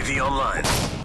UAV online.